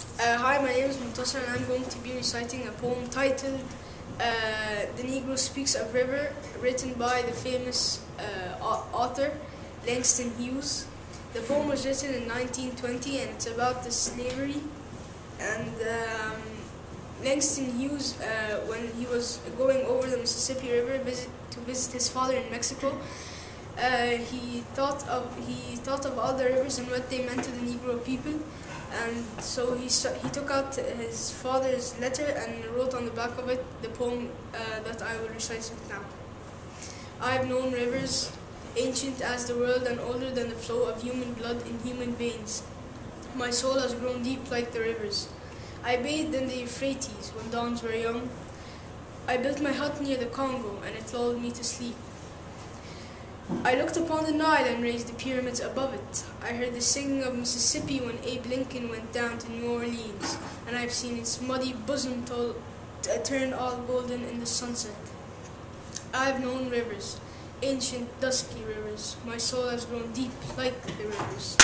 Uh, hi, my name is Montasser and I'm going to be reciting a poem titled uh, The Negro Speaks of River, written by the famous uh, author Langston Hughes. The poem was written in 1920 and it's about the slavery. And um, Langston Hughes, uh, when he was going over the Mississippi River visit, to visit his father in Mexico, uh, he thought of he thought of all the rivers and what they meant to the Negro people, and so he he took out his father's letter and wrote on the back of it the poem uh, that I will recite it now. I've known rivers, ancient as the world and older than the flow of human blood in human veins. My soul has grown deep like the rivers. I bathed in the Euphrates when dawns were young. I built my hut near the Congo and it lulled me to sleep. I looked upon the Nile and raised the pyramids above it. I heard the singing of Mississippi when Abe Lincoln went down to New Orleans, and I've seen its muddy bosom tol- t- turn all golden in the sunset. I've known rivers, ancient dusky rivers. My soul has grown deep like the rivers.